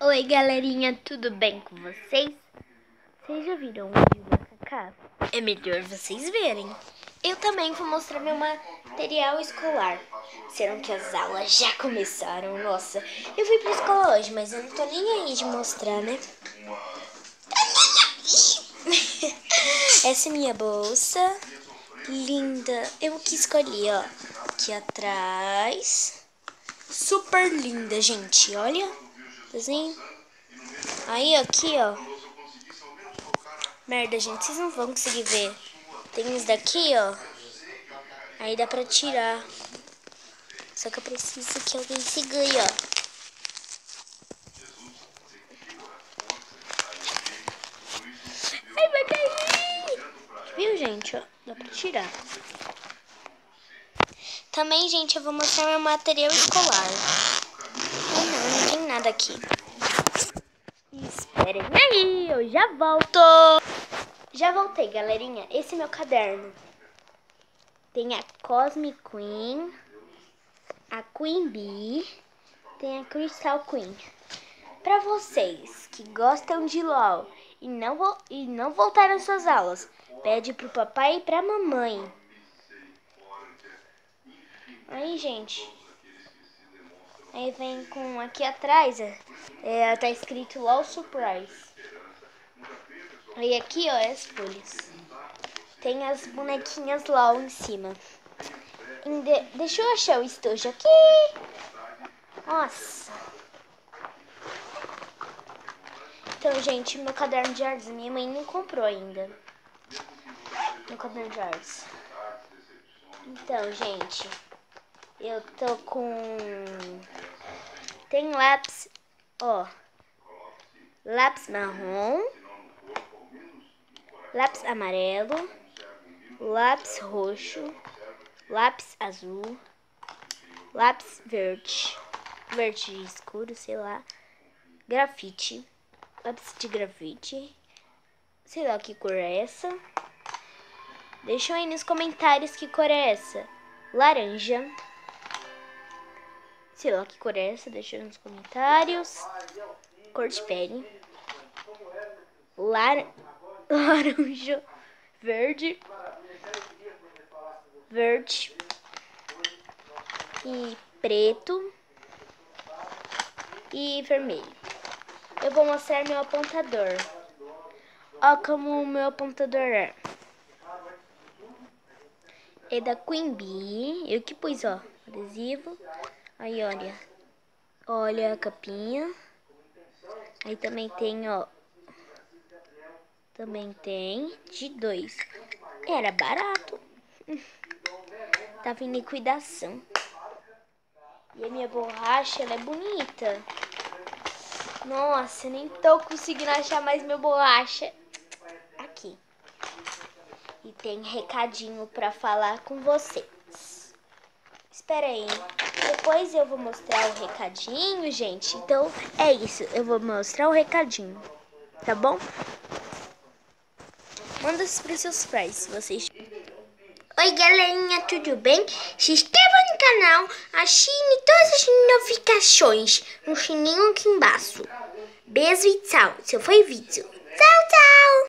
Oi, galerinha, tudo bem com vocês? Vocês já viram o vídeo da Cacá? É melhor vocês verem. Eu também vou mostrar meu material escolar. Serão que as aulas já começaram? Nossa, eu fui pra escola hoje, mas eu não tô nem aí de mostrar, né? Essa é minha bolsa. Linda. Eu que escolhi, ó. Aqui atrás. Super linda, gente. Olha. Desenho. Aí, aqui, ó. Merda, gente. Vocês não vão conseguir ver. Tem uns daqui, ó. Aí dá pra tirar. Só que eu preciso que alguém se ganhe, ó. Viu, gente? Ó, dá pra tirar. Também, gente, eu vou mostrar meu material escolar. Não, não tem nada aqui. Esperem aí, eu já volto. Já voltei, galerinha. Esse é meu caderno. Tem a Cosmic Queen, a Queen Bee, tem a Crystal Queen. Para vocês que gostam de LOL e não, e não voltaram suas aulas, pede pro papai e pra mamãe. Aí, gente. Aí vem com aqui atrás, é, tá escrito LOL Surprise. Aí aqui, ó, é as folhas. Tem as bonequinhas LOL em cima. De... Deixa eu achar o estojo aqui. Nossa. Então, gente, meu caderno de artes, minha mãe não comprou ainda. Meu caderno de artes. Então, gente, eu tô com... Tem lápis, ó. Lápis marrom. Lápis amarelo. Lápis roxo. Lápis azul. Lápis verde. Verde escuro, sei lá. Grafite lápis de grafite. Sei lá que cor é essa. Deixa aí nos comentários que cor é essa. Laranja. Sei lá que cor é essa. Deixa nos comentários. Cor de pele. Lar... Laranja. Verde. Verde. E preto. E vermelho eu vou mostrar meu apontador. Ó como o meu apontador é. É da Queen Bee. Eu que pus, ó, adesivo. Aí, olha. Olha a capinha. Aí também tem, ó. Também tem de dois. Era barato. Tava em liquidação. E a minha borracha, ela é bonita. Nossa, nem tô conseguindo achar mais meu bolacha. Aqui. E tem recadinho pra falar com vocês. Espera aí. Depois eu vou mostrar o recadinho, gente. Então, é isso. Eu vou mostrar o recadinho. Tá bom? Manda isso pros seus pais, se vocês... Oi, galerinha, tudo bem? Se inscreva no canal, assine todas as notificações no sininho aqui embaixo. Beijo e tchau. Seu foi vídeo. Tchau, tchau.